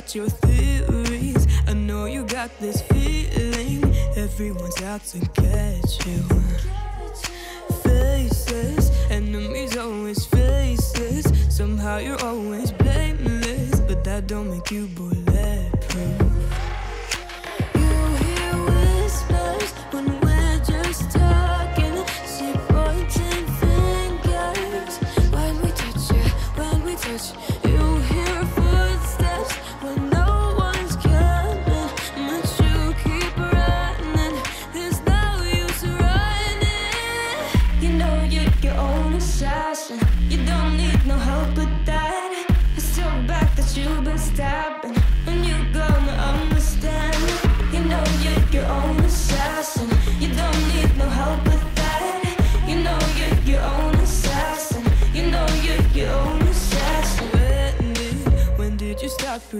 got your theories. I know you got this feeling. Everyone's out to catch you. Faces, enemies always faces. Somehow you're always blameless, but that don't make you boy.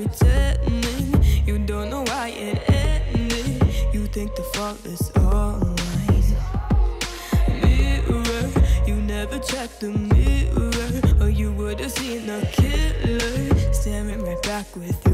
pretending. You don't know why it ended. You think the fault is all mine. Mirror, you never checked the mirror. Or you would've seen a killer Staring right back with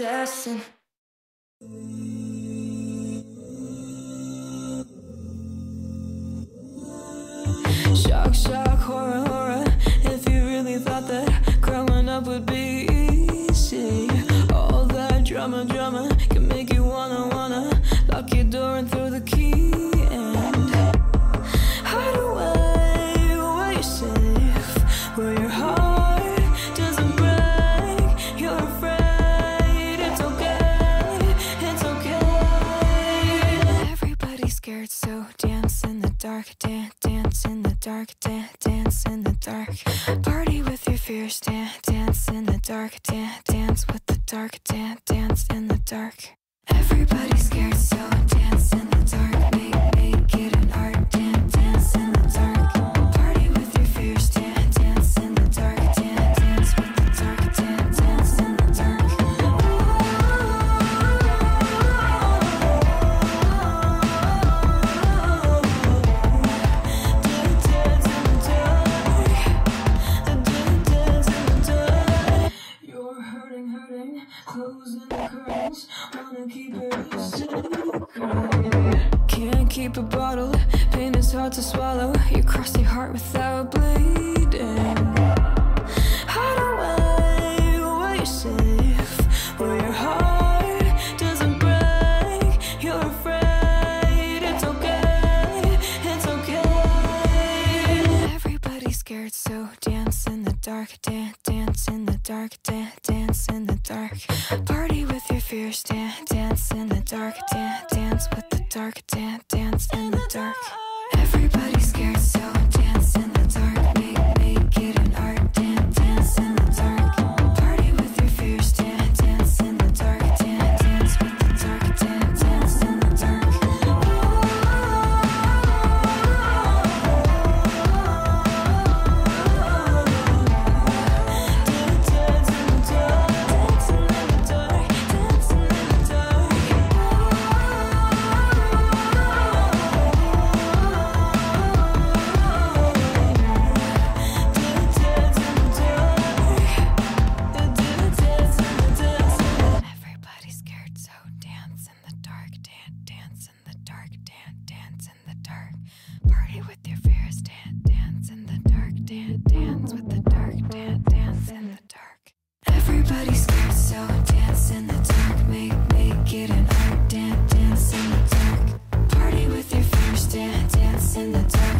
assassin. Shock, shock, horror, horror. the dark, dan dance with the dark, dan dance in the dark. Everybody's scared, so dance in the dark. Make, make it an art, dan dance in the dark. Can't keep a bottle, pain is hard to swallow. You cross your heart without bleeding. Hide away what you save, where your heart. in the dark, dance, dance in the dark, dance, dance in the dark. Party with your fears, dance, dance in the dark, dance, dance with the dark, dance, dance in the dark. Everybody's in the dark.